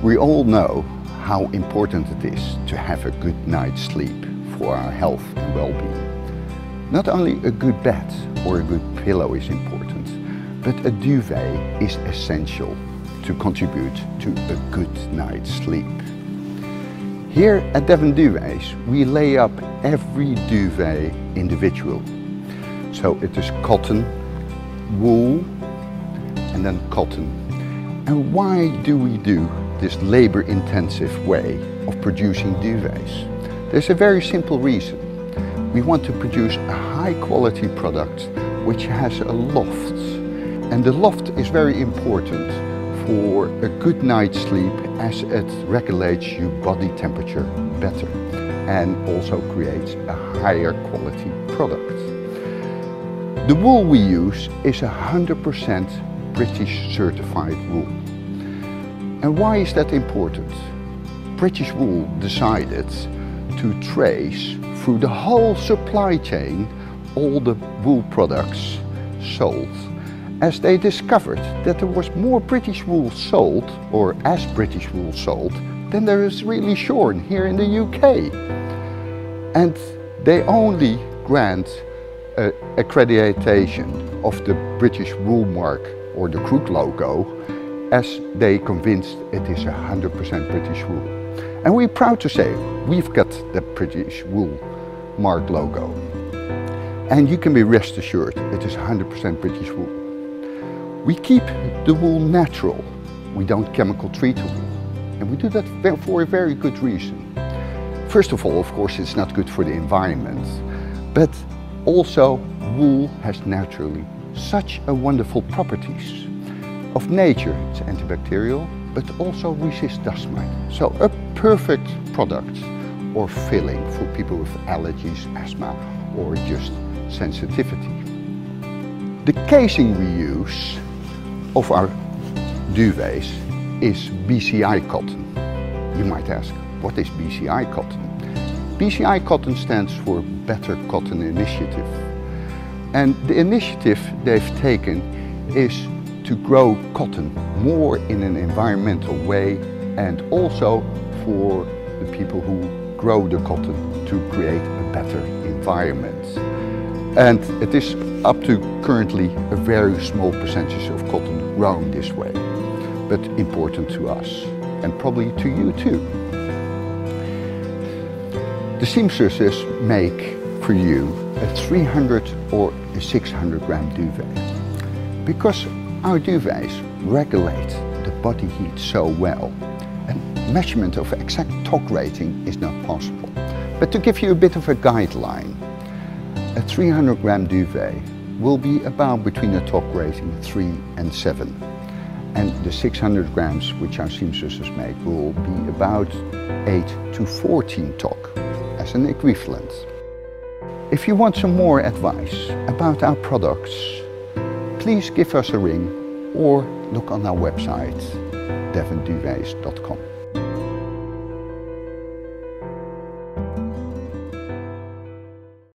We all know how important it is to have a good night's sleep for our health and well-being. Not only a good bed or a good pillow is important, but a duvet is essential to contribute to a good night's sleep. Here at Devon Duvets, we lay up every duvet individual. So it is cotton, wool, and then cotton. And why do we do this labor-intensive way of producing duvets? There's a very simple reason. We want to produce a high-quality product which has a loft. And the loft is very important for a good night's sleep as it regulates your body temperature better and also creates a higher quality product. The wool we use is 100% British certified wool. And why is that important? British Wool decided to trace through the whole supply chain all the wool products sold as they discovered that there was more British wool sold or as British wool sold than there is really shorn here in the UK. And they only grant uh, accreditation of the British wool mark or the Crook logo as they convinced it is 100% British wool. And we're proud to say we've got the British wool mark logo. And you can be rest assured it is 100% British wool. We keep the wool natural. We don't chemical treat wool. And we do that for a very good reason. First of all, of course, it's not good for the environment, but also wool has naturally such a wonderful properties of nature. It's antibacterial, but also resists dust mite. So a perfect product or filling for people with allergies, asthma, or just sensitivity. The casing we use of our duvets is BCI cotton. You might ask, what is BCI cotton? BCI cotton stands for Better Cotton Initiative. And the initiative they've taken is to grow cotton more in an environmental way and also for the people who grow the cotton to create a better environment. And it is up to currently a very small percentage of cotton grown this way, but important to us and probably to you too. The seamstresses make for you a 300 or a 600 gram duvet because our duvets regulate the body heat so well and measurement of exact tog rating is not possible. But to give you a bit of a guideline, a 300 gram duvet will be about between a tog rating 3 and 7 and the 600 grams which our seamstresses make will be about 8 to 14 tog as an equivalent. If you want some more advice about our products please give us a ring or look on our website devonduvets.com.